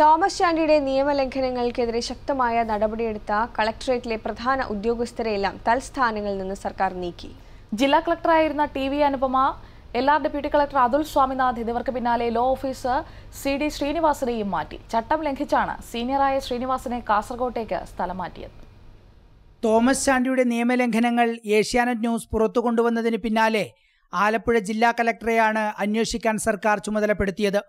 Thomas ചാണ്ടിയുടെ നിയമലംഘനങ്ങൾക്കെതിരെ ശക്തമായ നടപടിയെടുത്ത കളക്ടറേറ്റിലെ പ്രധാന ഉദ്യോഗസ്ഥരെയെല്ലാം തൽസ്ഥാനങ്ങളിൽ നിന്ന് സർക്കാർ നീക്കി. ജില്ലാ കളക്ടറായിരുന്ന T V Anupama L R deputy collector Athul Swaminath എന്നിവർക്ക് പിന്നാലെ ലോ ഓഫീസർ സി ഡി ശ്രീനിവാസനെയും മാറ്റി. ചട്ടം ലംഘിച്ചാണ് സീനിയറായ ശ്രീനിവാസനെ കാസർകോട്ടേക്ക് സ്ഥലം മാറ്റിയത്. തോമസ് ചാണ്ടിയുടെ നിയമലംഘനങ്ങൾ ഏഷ്യാനെറ്റ് ന്യൂസ് പുറത്തു കൊണ്ടുവന്നതിന് പിന്നാലെ ആലപ്പുഴ ജില്ലാ കലക്ടറെയാണ് അന്വേഷിക്കാൻ സർക്കാർ ചുമതലപ്പെടുത്തിയത്.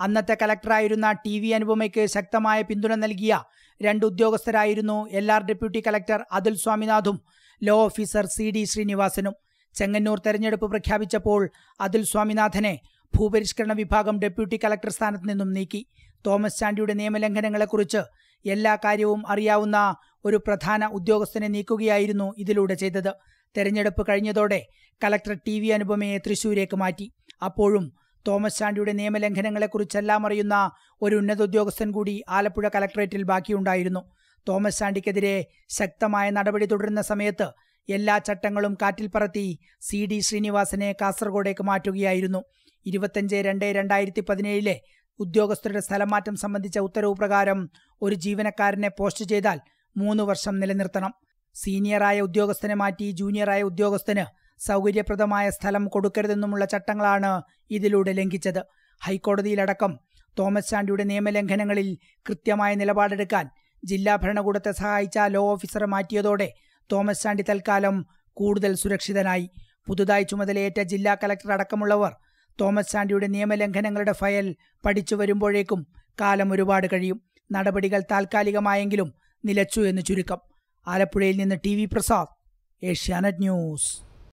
അന്നത്തെ കലക്ടറായിരുന്ന ടി വി അനുപമയ്ക്ക് ശക്തമായ പിന്തുണ നൽകിയ രണ്ട് ഉദ്യോഗസ്ഥരായിരുന്നു L R deputy collector Athul സ്വാമിനാഥും law officer C D ശ്രീനിവാസനും. ചെങ്ങന്നൂർ തെരഞ്ഞെടുപ്പ് പ്രഖ്യാപിച്ചപ്പോൾ അതുൽ സ്വാമിനാഥനെ ഭൂപരിഷ്കരണ വിഭാഗം ഡെപ്യൂട്ടി കലക്ടർ സ്ഥാനത്ത് നിന്നും നീക്കി. തോമസ് ചാണ്ടിയുടെ നിയമലംഘനങ്ങളെക്കുറിച്ച് എല്ലാ കാര്യവും അറിയാവുന്ന ഒരു പ്രധാന ഉദ്യോഗസ്ഥനെ നീക്കുകയായിരുന്നു ഇതിലൂടെ ചെയ്തത്. തെരഞ്ഞെടുപ്പ് കഴിഞ്ഞതോടെ കലക്ടർ ടി വി അനുപമയെ തൃശൂരേക്ക് മാറ്റി. അപ്പോഴും തോമസ് ചാണ്ടിയുടെ നിയമലംഘനങ്ങളെക്കുറിച്ചെല്ലാം അറിയുന്ന ഒരു ഉന്നത ഉദ്യോഗസ്ഥൻ കൂടി ആലപ്പുഴ കലക്ടറേറ്റിൽ ബാക്കിയുണ്ടായിരുന്നു. തോമസ് ചാണ്ടിക്കെതിരെ ശക്തമായ നടപടി തുടരുന്ന സമയത്ത് എല്ലാ ചട്ടങ്ങളും കാറ്റിൽ പറത്തി സി ഡി ശ്രീനിവാസനെ കാസർഗോഡേക്ക് മാറ്റുകയായിരുന്നു. ഇരുപത്തഞ്ച് രണ്ട് രണ്ടായിരത്തി പതിനേഴിലെ ഉദ്യോഗസ്ഥരുടെ സ്ഥലമാറ്റം സംബന്ധിച്ച ഉത്തരവ് പ്രകാരം ഒരു ജീവനക്കാരനെ പോസ്റ്റ് ചെയ്താൽ മൂന്ന് വർഷം നിലനിർത്തണം. സീനിയറായ ഉദ്യോഗസ്ഥനെ മാറ്റി ജൂനിയറായ ഉദ്യോഗസ്ഥന് സൗകര്യപ്രദമായ സ്ഥലം കൊടുക്കരുതെന്നുമുള്ള ചട്ടങ്ങളാണ് ഇതിലൂടെ ലംഘിച്ചത്. ഹൈക്കോടതിയിലടക്കം തോമസ് ചാണ്ടിയുടെ നിയമലംഘനങ്ങളിൽ കൃത്യമായ നിലപാടെടുക്കാൻ ജില്ലാ ഭരണകൂടത്തെ സഹായിച്ച ലോ ഓഫീസറെ മാറ്റിയതോടെ തോമസ് ചാണ്ടി തൽക്കാലം കൂടുതൽ സുരക്ഷിതനായി. പുതുതായി ചുമതലയേറ്റ ജില്ലാ കലക്ടർ അടക്കമുള്ളവർ തോമസ് ചാണ്ടിയുടെ നിയമലംഘനങ്ങളുടെ ഫയൽ പഠിച്ചു വരുമ്പോഴേക്കും കാലം ഒരുപാട് കഴിയും. നടപടികൾ താൽക്കാലികമായെങ്കിലും നിലച്ചു എന്ന് ചുരുക്കം. ആലപ്പുഴയിൽ നിന്ന് T V Prasad Asianet news.